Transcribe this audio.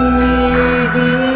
me.